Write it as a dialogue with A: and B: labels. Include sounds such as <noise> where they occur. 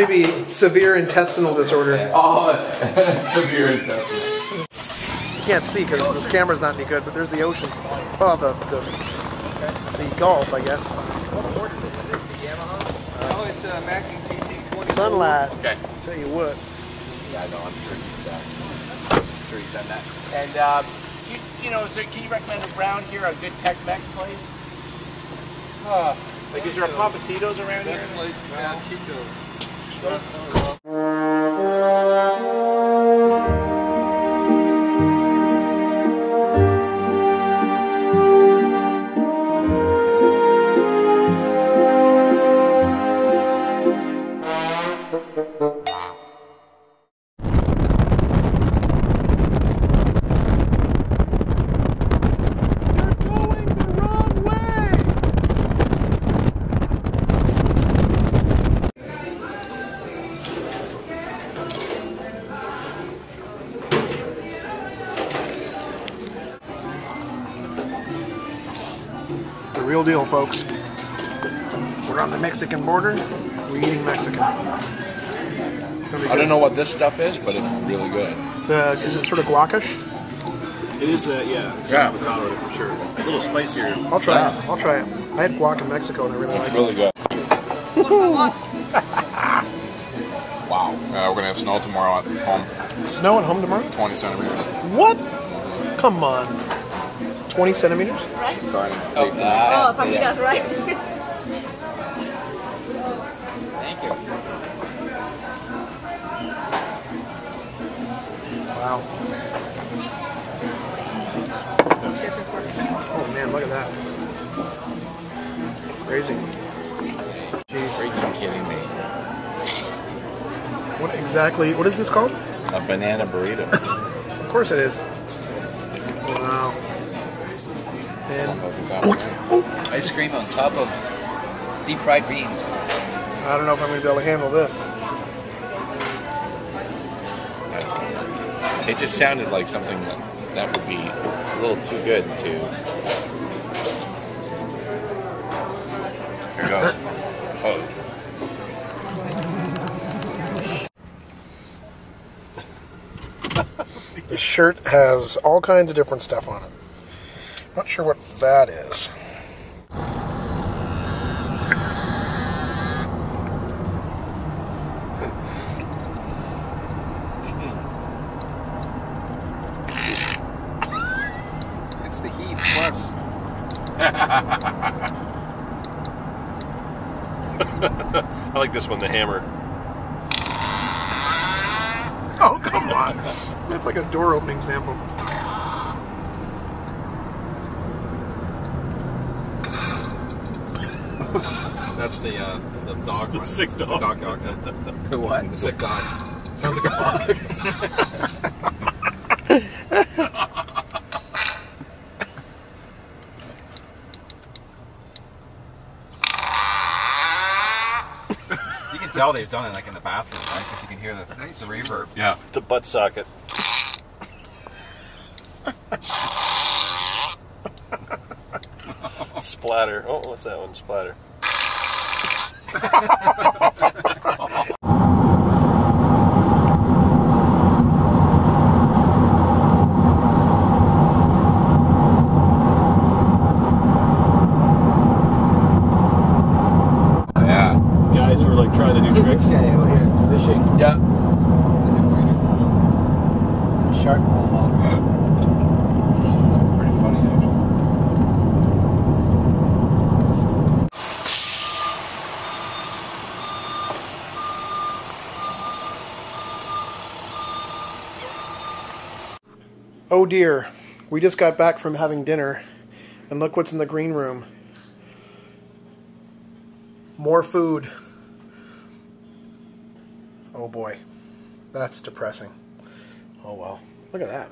A: Maybe severe intestinal disorder.
B: Oh, it's <laughs> severe intestine.
A: You can't see because this camera's not any good, but there's the ocean. Oh, the the, the Gulf, I guess.
C: Oh, it's a Mackie GT20.
A: Sunlight.
B: Okay.
A: Tell you what.
B: Yeah, I know. I'm sure he's done. I'm sure he's done that. And um, you, you know, so can you recommend around here a good Tex-Mex place? Uh, like, is there a Pappasitos around here?
C: Best place in town, Kiko's.
A: Graças a Deus. Real deal, folks. We're on the Mexican border. We're eating Mexican.
B: I don't know what this stuff is, but it's really good.
A: The, is it sort of guacish?
D: It is, uh, yeah, it's
B: Yeah.
D: got avocado in it for sure. A little spicier.
A: I'll try
B: Yeah.
A: it. I'll try it. I had guac in Mexico and I really like it.
B: Really good. <laughs> wow. Uh, we're gonna have snow tomorrow at home.
A: Snow at home tomorrow?
B: 20 centimeters.
A: What? Come on. 20 centimeters?
B: Starting.
E: Oh, fajitas, right?
B: Thank you.
A: Wow. Oh man, look at that. Crazy. Jeez.
B: Freaking kidding me.
A: What exactly, what is this called?
B: A banana burrito.
A: Of course it is. Wow. And
B: How's this happening?
E: Ice cream on top of deep fried beans.
A: I don't know if I'm going to be able to handle this.
B: It just sounded like something that, that would be a little too good to. Here goes. Oh, <laughs>
A: The shirt has all kinds of different stuff on it. Not sure what that is. <laughs>
E: It's the heat plus. <laughs>
D: I like this one, the hammer.
A: Oh, come on. That's like a door opening sample.
C: That's the uh, the dog one.
D: Sick
C: It's the
D: dog.
C: dog dog.
E: What?
C: The sick dog. Sounds like a dog. you can tell they've done it like in the bathroom, right? Because you can hear the, nice. the reverb.
B: yeah.
D: The butt socket. <laughs> Splatter. Oh, what's that one? Splatter.
B: Yeah.
D: Guys who are like trying to do tricks.
E: Fishing.
B: Yeah.
E: Guys who are
B: like trying to do tricks. Okay, we're fishing. Yeah. Shark pulled out.
A: Oh dear. We just got back from having dinner, and look what's in the green room. More food. Oh boy. That's depressing. Oh well. Look at that.